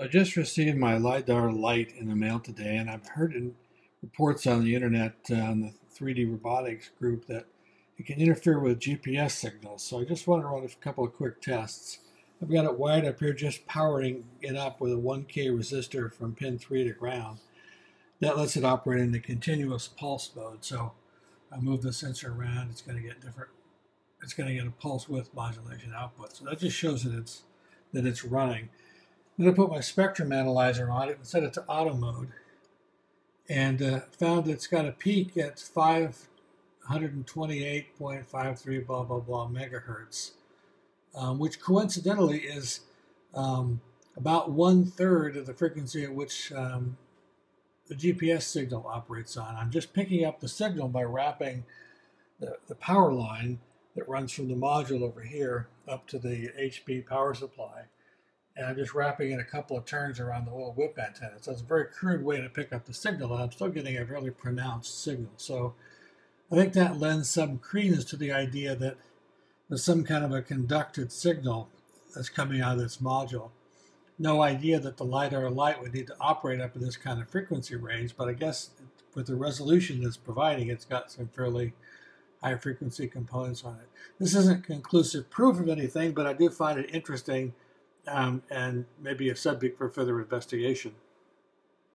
I just received my LIDAR-Lite in the mail today, and I've heard in reports on the internet uh, on the 3D robotics group that it can interfere with GPS signals. So I just want to run a couple of quick tests. I've got it wired up here, just powering it up with a 1K resistor from pin 3 to ground. That lets it operate in the continuous pulse mode. So I move the sensor around, it's going to get different. It's going to get a pulse width modulation output. So that just shows that it's that it's running. I'm going to put my spectrum analyzer on it and set it to auto mode. And uh, found it's got a peak at 528.53 blah blah blah megahertz, um, which coincidentally is um, about one third of the frequency at which um, the GPS signal operates on. I'm just picking up the signal by wrapping the, the power line that runs from the module over here up to the HP power supply and I'm just wrapping in a couple of turns around the little whip antenna. So it's a very crude way to pick up the signal, and I'm still getting a really pronounced signal. So I think that lends some credence to the idea that there's some kind of a conducted signal that's coming out of this module. No idea that the LIDAR-Lite would need to operate up in this kind of frequency range, but I guess with the resolution it's providing, it's got some fairly high frequency components on it. This isn't conclusive proof of anything, but I do find it interesting um, and maybe a subject for further investigation.